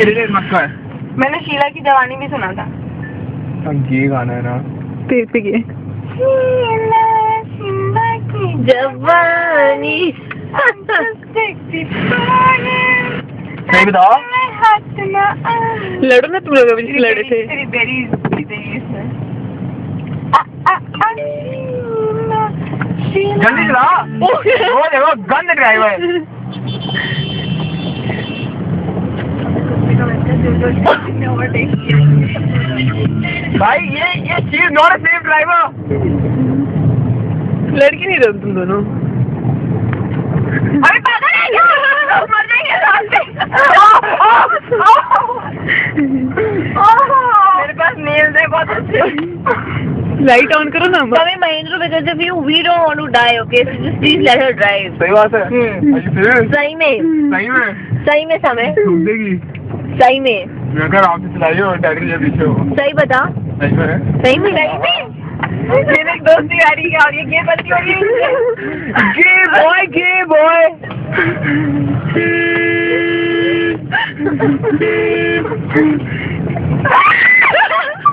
Irritate मत कर मैंने शीला की जवानी भी सुना था। अब ये गाना है ना। फिर से ये। शीला शीला की जवानी। बताओ। लड़ो ना तुम लोग अभी लड़े थे। तेरी बेरी तेरी जल्दी चला वो देखो गंद ड्राइवर भाई ये ये चीज़ नॉट अ सेफ़ ड्राइवर लड़की नहीं रहो तुम दोनों। अरे पागल है क्या? मर जाएँगे रास्ते मेरे पास नेल्स है बहुत अच्छे। लाइट ऑन करो ना Coming Mahindra because of you, we don't want to die, okay? So just please let her drive. सही बात है। हम्म। सही में। सही में। सही में समय। देगी सही में। हो सही बता। सही में सही में। मेरे एक दोस्ती आ रही है और ये गे बनती हो रही है। गे बॉय गे बॉय